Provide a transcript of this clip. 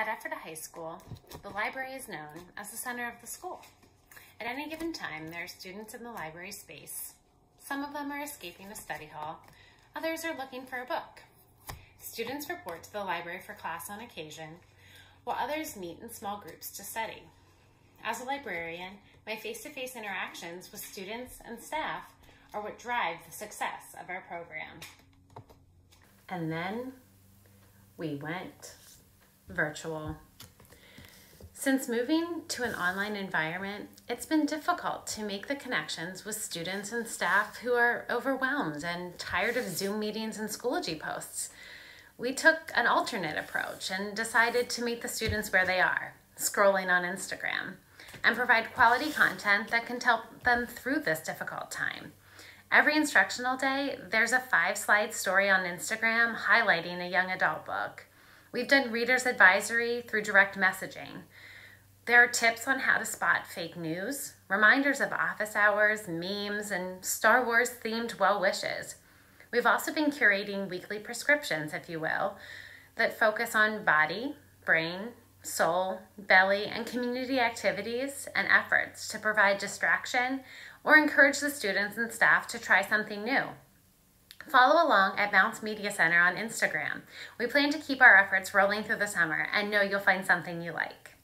At Ephrata High School, the library is known as the center of the school. At any given time, there are students in the library space. Some of them are escaping the study hall, others are looking for a book. Students report to the library for class on occasion, while others meet in small groups to study. As a librarian, my face-to-face -face interactions with students and staff are what drive the success of our program. And then we went virtual. Since moving to an online environment, it's been difficult to make the connections with students and staff who are overwhelmed and tired of Zoom meetings and Schoology posts. We took an alternate approach and decided to meet the students where they are, scrolling on Instagram, and provide quality content that can help them through this difficult time. Every instructional day, there's a five slide story on Instagram highlighting a young adult book. We've done reader's advisory through direct messaging. There are tips on how to spot fake news, reminders of office hours, memes, and Star Wars themed well wishes. We've also been curating weekly prescriptions, if you will, that focus on body, brain, soul, belly, and community activities and efforts to provide distraction or encourage the students and staff to try something new. Follow along at Mounts Media Center on Instagram. We plan to keep our efforts rolling through the summer and know you'll find something you like.